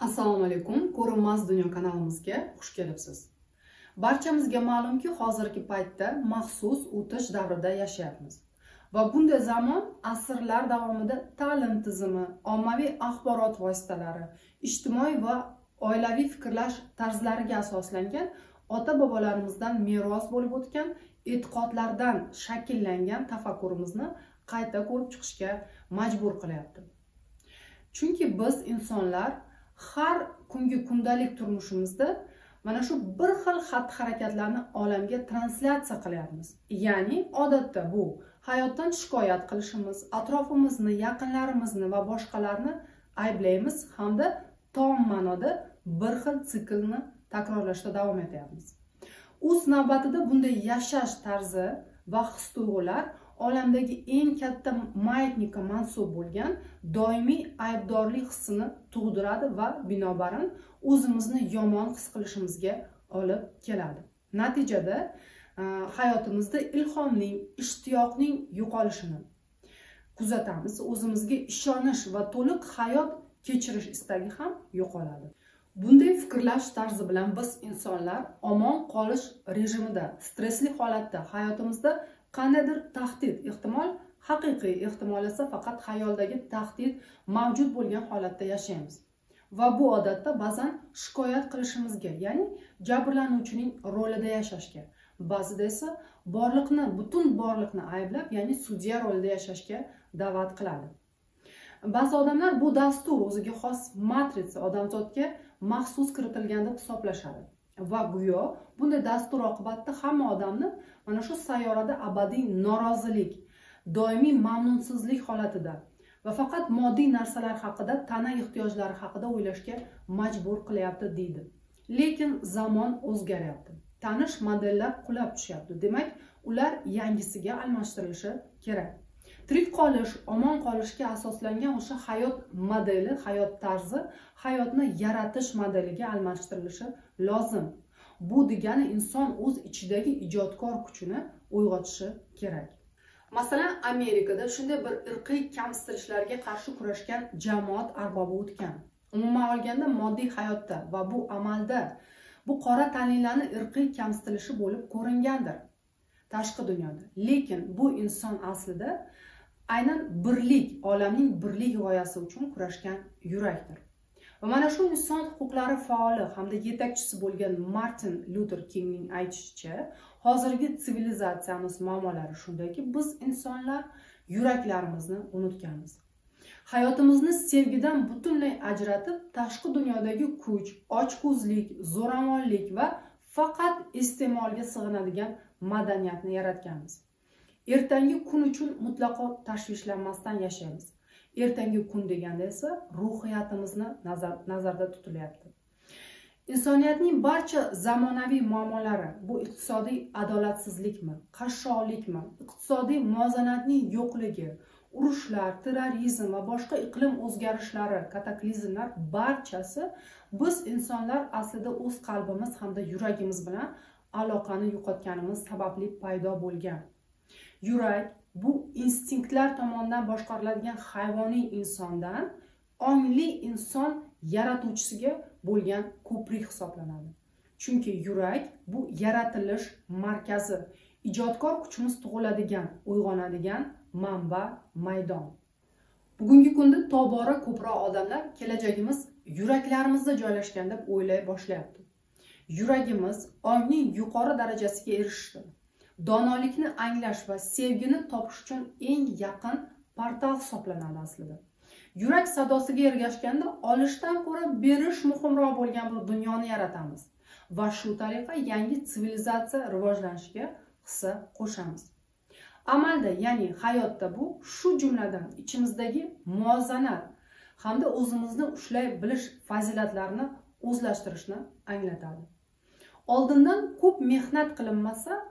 assalomu alaykum ko'rinmas dunyo kanalimizga xush kelibsiz. Barchamizga ma'lumki hozirgi paytda maxsus o'tish davrida yashayapmiz. Va bunday zamon asrlar davomida ta'lim tizimi ommaviy axborot vositalari ijtimoiy va oilaviy fikrlash tarzlariga asoslangan ota bobolarimizdan meros bo'lib o'tgan e'tiqodlardan shakllangan tafakkurimizni qayta ko'rib chiqishga majbur qilyapti. Chunki biz insonlar har kungi kundalik turmushimizda mana shu bir xil xatti harakatlarni olamga translyatsiya qilyapmiz. Ya'ni odatda bu hayotdan shikoyat qilishimiz atrofimizni yaqinlarimizni va boshqalarni ayblaymiz hamda tom ma'noda bir xil siklni takrorlashda davom etyapmiz. O'z navbatida bunday yashash tarzi va his tuyg'ular olamdagi eng katta maятникка mansub bo'lgan doimiy aybdorlik hissini tug'diradi va binobarin o'zimizni yomon his qilishimizga olib keladi. Natijada e, hayotimizda ilhomning ishtiyoqning yo'qolishini kuzatamiz o'zimizga ishonish va to'liq hayot kechirish istagi ham yo'qoladi. Bunday fikrlash tarzi bilan biz insonlar omon qolish rejimida stressli holatda hayotimizda qandaydir tahdid ehtimol haqiqiy ehtimol esa faqat xayoldagi tahdid mavjud bo'lgan holatda yashaymiz. Va bu odatda ba'zan shikoyat qilishimizga ya'ni jabrlanuvchining rolida yashashga ba'zida esa borliqni butun borliqni ayblab ya'ni sudya rolida yashashga da'vat qiladi. Ba'zi odamlar bu dastur o'ziga xos matritsa odamzodga maxsus kiritilgan deb hisoblashadi. Va go'yo bunday dastur oqibatida hamma odamni mana shu sayyorada abadiy norozilik doimiy mamnunsizlik holatida va faqat moddiy narsalar haqida tana ehtiyojlari haqida o'ylashga majbur qilyapti deydi. Lekin zamon o'zgaryapti. Tanish modellar qulab tushyapti. Demak ular yangisiga almashtirilishi kerak. Tirik qolish omon qolishga asoslangan o'sha hayot modeli hayot tarzi hayotni yaratish modeliga almashtirilishi lozim. Bu degani inson o'z ichidagi ijodkor kuchini uyg'otishi kerak. Masalan amerikada shunday bir irqiy kamsitirishlarga qarshi kurashgan jamoat arbobi o'tgan. Umuman olganda moddiy hayotda va bu amalda bu qora tanlilarni irqiy kamsitilishi bo'lib ko'ringandir tashqi dunyoda. Lekin bu inson aslida aynan birlik olamning birlik g'oyasi uchun kurashgan yurakdir. Va mana shu inson huquqlari faoli hamda yetakchisi bo'lgan martin luter kingning aytishicha hozirgi sivilizatsiyamiz muammolari shundaki biz insonlar yuraklarimizni unutganmiz. Hayotimizni sevgidan butunlay ajratib tashqi dunyodagi kuch ochko'zlik zo'ravonlik va faqat iste'molga sig'inadigan madaniyatni yaratganmiz. Ertangi kun uchun mutlaqo tashvishlanmasdan yashaymiz. Ertangi kun deganda esa ruhiyatimizni nazar, nazarda tutilyapti. Insoniyatning barcha zamonaviy muammolari bu iqtisodiy adolatsizlikmi qashshoqlikmi iqtisodiy muvozanatning yo'qligi urushlar terrorizm va boshqa iqlim o'zgarishlari kataklizmlar barchasi biz insonlar aslida o'z qalbimiz hamda yuragimiz bilan aloqani yo'qotganimiz sababli paydo bo'lgan. Yurak bu instinktlar tomonidan boshqariladigan hayvoniy insondan ongli inson yaratuvchisiga bo'lgan ko'prik hisoblanadi. Chunki yurak bu yaratilish markazi ijodkor kuchimiz tug'iladigan uyg'onadigan manba maydon. Bugungi kunda tobora ko'proq odamlar kelajagimiz yuraklarimizda joylashgan deb o'ylay boshlayapti. Yuragimiz ongning yuqori darajasiga erishdi. Donolikni anglash va sevgini topish uchun eng yaqin portal hisoblanadi aslida. Yurak sadosiga ergashganda olishdan ko'ra berish muhimroq bo'lgan bir dunyoni yaratamiz va shu tariqa yangi sivilizatsiya rivojlanishiga hissa qo'shamiz. Amalda ya'ni hayotda bu shu jumladan ichimizdagi muvozanat hamda o'zimizni ushlay bilish fazilatlarini o'zlashtirishni anglatadi. Oldindan ko'p mehnat qilinmasa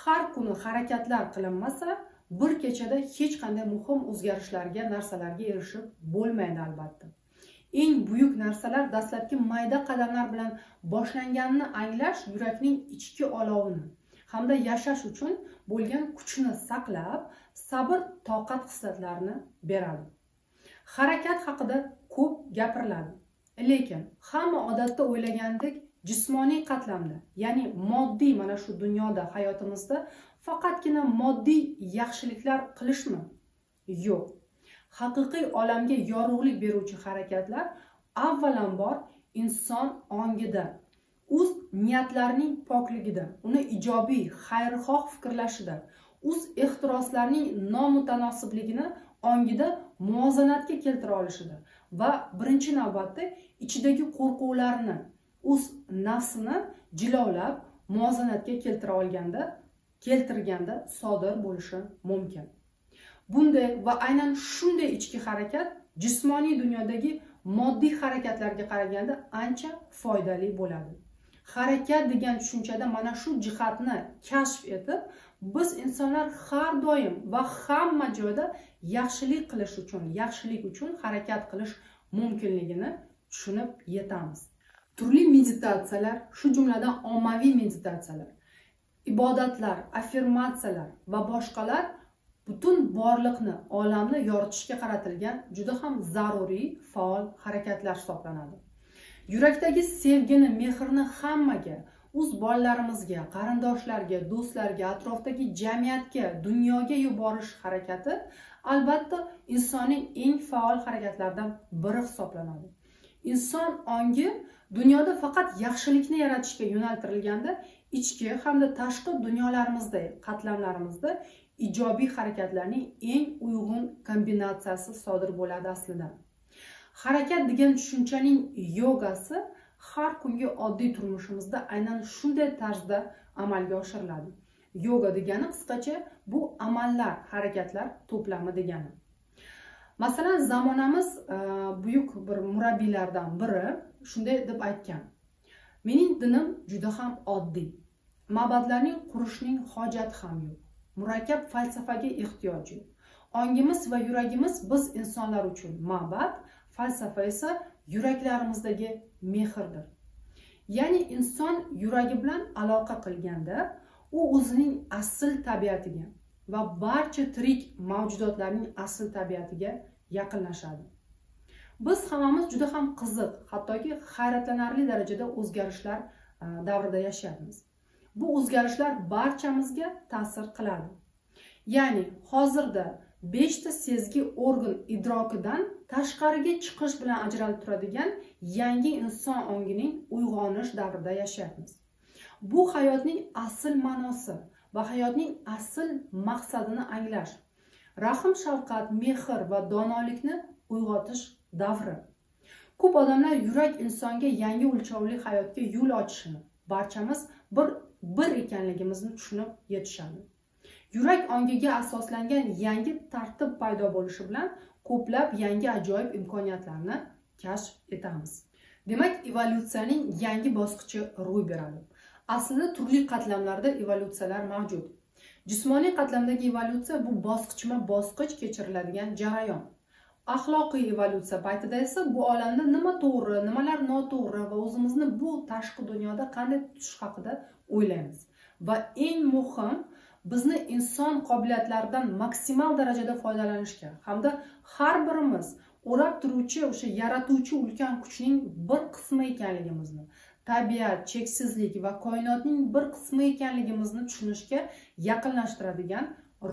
har kuni harakatlar qilinmasa bir kechada hech qanday muhim o'zgarishlarga narsalarga erishib bo'lmaydi albatta. Eng buyuk narsalar dastlabki mayda qadamlar bilan boshlanganini anglash yurakning ichki olovini hamda yashash uchun bo'lgan kuchni saqlab sabr toqat xislatlarini beradi. Harakat haqida ko'p gapiriladi lekin hamma odatda o'ylagandek jismoniy qatlamda ya'ni moddiy mana shu dunyoda hayotimizda faqatgina moddiy yaxshiliklar qilishmi? Yo'q. Haqiqiy olamga yorug'lik beruvchi harakatlar avvalambor inson ongida o'z niyatlarining pokligida uni ijobiy xayrixoh fikrlashida o'z ehtiroslarning nomutanosibligini ongida muvozanatga keltira olishida va birinchi navbatda ichidagi qo'rquvlarni o'z nafsini jilovlab muvozanatga keltira olganda keltirganda sodir bo'lishi mumkin. Bunday va aynan shunday ichki harakat jismoniy dunyodagi moddiy harakatlarga qaraganda ancha foydali bo'ladi. Harakat degan tushunchada mana shu jihatni kashf etib biz insonlar har doim va hamma joyda yaxshilik qilish uchun yaxshilik uchun harakat qilish mumkinligini tushunib yetamiz. Turli meditatsiyalar shu jumladan ommaviy meditatsiyalar ibodatlar affirmatsiyalar va boshqalar butun borliqni olamni yoritishga qaratilgan juda ham zaruriy faol harakatlar hisoblanadi. Yurakdagi sevgini mehrni hammaga o'z bolalarimizga qarindoshlarga do'stlarga atrofdagi jamiyatga dunyoga yuborish harakati albatta insonning eng faol harakatlaridan biri hisoblanadi. Inson ongi dunyoda faqat yaxshilikni yaratishga yo'naltirilganda ichki hamda tashqi dunyolarimizda qatlamlarimizda ijobiy harakatlarning eng uyg'un kombinatsiyasi sodir bo'ladi aslida. Harakat degan tushunchaning yogasi har kungi oddiy turmushimizda aynan shunday tarzda amalga oshiriladi. Yoga degani qisqacha bu amallar harakatlar to'plami degani. Masalan zamonamiz e, buyuk bir murabbiylardan biri shunday deb aytgan. Mening dinim juda ham oddiy. Ma'badlarning qurishning hojati ham yo'q. Murakkab falsafaga ehtiyoj yo'q. Ongimiz va yuragimiz biz insonlar uchun ma'bad falsafa esa yuraklarimizdagi mehrdir. Ya'ni inson yuragi bilan aloqa qilganda u o'zining asl tabiatiga va barcha tirik mavjudotlarning asl tabiatiga yaqinlashadi. Biz hammamiz juda ham qiziq hattoki hayratlanarli darajada o'zgarishlar e, davrida yashayapmiz. Bu o'zgarishlar barchamizga ta'sir qiladi. Ya'ni hozirda beshta sezgi organ idrokidan tashqariga chiqish bilan ajralib turadigan yangi inson ongining uyg'onish davrida yashayapmiz. Bu hayotning asl ma'nosi va hayotning asl maqsadini anglash. Rahm shafqat mehr va donolikni uyg'otish davri. Ko'p odamlar yurak insonga yangi o'lchovli hayotga yo'l ochishini barchamiz bir bir ekanligimizni tushunib yetishadi. Yurak ongiga asoslangan yangi tartib paydo bo'lishi bilan ko'plab yangi ajoyib imkoniyatlarni kashf etamiz. Demak evolyutsiyaning yangi bosqichi ro'y beradi. Aslida turli qatlamlarda evolyutsiyalar mavjud. Jismoniy qatlamdagi evolyutsiya bu bosqichma bosqich kechiriladigan jarayon. Axloqiy evolyutsiya paytida esa bu olamda nima to'g'ri nimalar noto'g'ri va o'zimizni bu tashqi dunyoda qanday tutish haqida o'ylaymiz. Va eng muhim bizni inson qobiliyatlaridan maksimal darajada foydalanishga hamda har birimiz o'rab turuvchi o'sha yaratuvchi ulkan kuchning bir qismi ekanligimizni tabiat cheksizlik va koinotning bir qismi ekanligimizni tushunishga yaqinlashtiradigan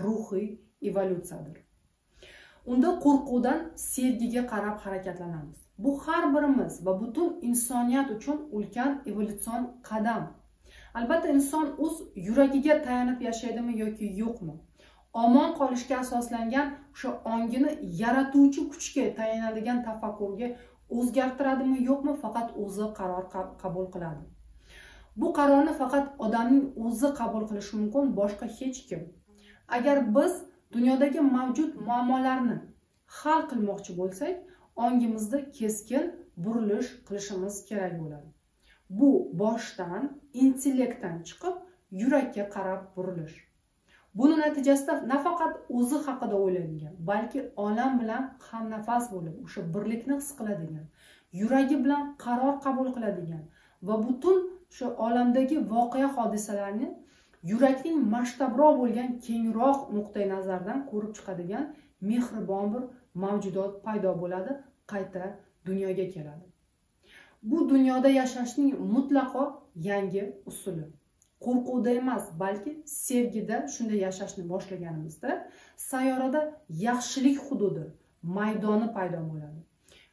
ruhiy evolyutsiyadir. Unda qo'rquvdan sevgiga qarab harakatlanamiz. Bu har birimiz va butun insoniyat uchun ulkan evolyutsion qadam. Albatta inson o'z yuragiga tayanib yashaydimi yoki yo'qmi? Omon qolishga asoslangan o'sha ongini yaratuvchi kuchga tayanadigan tafakkurga o'zgartiradimi yo'qmi faqat o'zi qaror qabul qiladi. Bu qarorni faqat odamning o'zi qabul qilishi mumkin boshqa hech kim. Agar biz dunyodagi mavjud muammolarni hal qilmoqchi bo'lsak ongimizda keskin burilish qilishimiz kerak bo'ladi. Bu boshdan intellektdan chiqib yurakka qarab burilish. Buni natijasida nafaqat o'zi haqida o'ylaydigan balki olam bilan hamnafas bo'lib o'sha birlikni his qiladigan yuragi bilan qaror qabul qiladigan va butun shu olamdagi voqea hodisalarni yurakning masshtabroq bo'lgan kengroq nuqtai nazardan ko'rib chiqadigan mehribon bir mavjudot paydo bo'ladi qayta dunyoga keladi. Bu dunyoda yashashning mutlaqo yangi usuli. Qo'rquvda emas balki sevgida shunday yashashni boshlaganimizda sayyorada yaxshilik hududi maydoni paydo bo'ladi.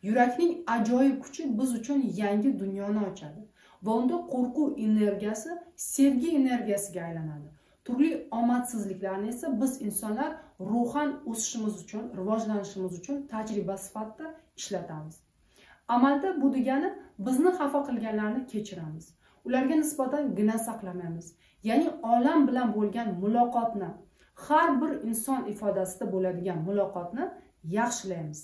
Yurakning ajoyib kuchi biz uchun yangi dunyoni ochadi va unda qo'rquv energiyasi sevgi energiyasiga aylanadi. Turli omadsizliklarni esa biz insonlar ruhan o'sishimiz uchun rivojlanishimiz uchun tajriba sifatida ishlatamiz. Amalda bu degani bizni xafa qilganlarni kechiramiz. Ularga nisbatan gina saqlamaymiz. Ya'ni olam bilan bo'lgan muloqotni har bir inson ifodasida bo'ladigan muloqotni yaxshilaymiz.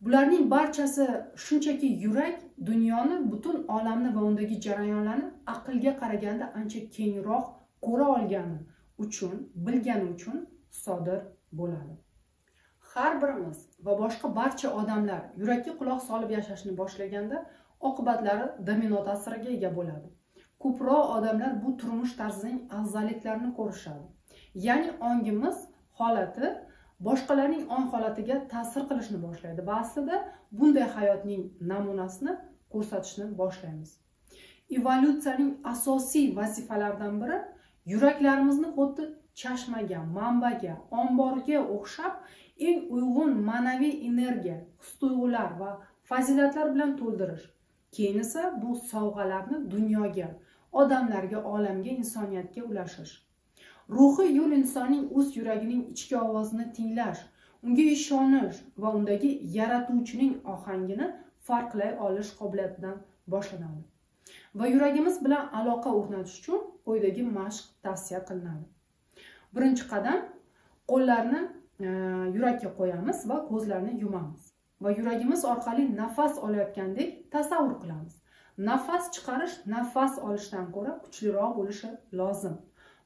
Bularning barchasi shunchaki yurak dunyoni butun olamni va undagi jarayonlarni aqlga qaraganda ancha kengroq ko'ra olgani uchun bilgani uchun sodir bo'ladi. Har birimiz va boshqa barcha odamlar yurakka quloq solib yashashni boshlaganda oqibatlari domino ta'siriga ega bo'ladi. Ko'proq odamlar bu turmush tarzining afzalliklarini ko'rishadi. Ya'ni ongimiz holati boshqalarning ong holatiga ta'sir qilishni boshlaydi va aslida bunday hayotning namunasini ko'rsatishni boshlaymiz. Evolyutsiyaning asosiy vazifalaridan biri yuraklarimizni xuddi chashmaga manbaga omborga o'xshab eng uyg'un ma'naviy energiya his tuyg'ular va fazilatlar bilan to'ldirish. Keyin esa bu sovg'alarni dunyoga odamlarga olamga insoniyatga ulashish. Ruhiy yo'l insonning o'z yuragining ichki ovozini tinglash unga ishonish va undagi yaratuvchining ohangini farqlay olish qobiliyatidan boshlanadi. Va yuragimiz bilan aloqa o'rnatish uchun quyidagi mashq tavsiya qilinadi. Birinchi qadam qo'llarni e, yurakka qo'yamiz va ko'zlarni yumamiz. Va yuragimiz orqali nafas olayotgandek tasavvur qilamiz. Nafas chiqarish nafas olishdan ko'ra kuchliroq bo'lishi lozim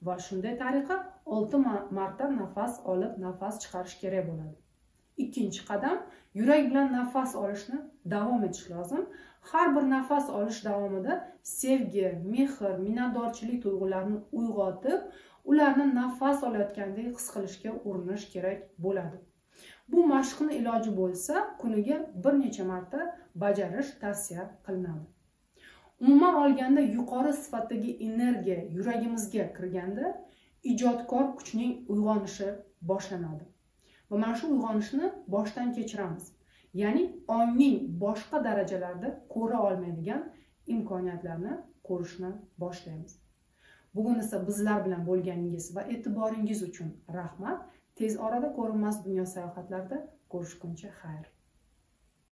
va shunday tariqa olti marta nafas olib nafas chiqarish kerak bo'ladi. Ikkinchi qadam yurak bilan nafas olishni davom etish lozim. Har bir nafas olish davomida sevgi mehr minnatdorchilik tuyg'ularini uyg'otib ularni nafas olayotgandek his qilishga urinish kerak bo'ladi. Bu mashqni iloji bo'lsa kuniga bir necha marta bajarish tavsiya qilinadi. Umuman olganda yuqori sifatdagi energiya yuragimizga kirganda ijodkor kuchning uyg'onishi boshlanadi. Va mana shu uyg'onishni boshdan kechiramiz. Ya'ni ongning boshqa darajalarda ko'ra olmaydigan imkoniyatlarni ko'rishni boshlaymiz. Bugun esa bizlar bilan bo'lganingiz va e'tiboringiz uchun rahmat. Tez orada ko'rinmas dunyo sayohatlarida ko'rishguncha xayr.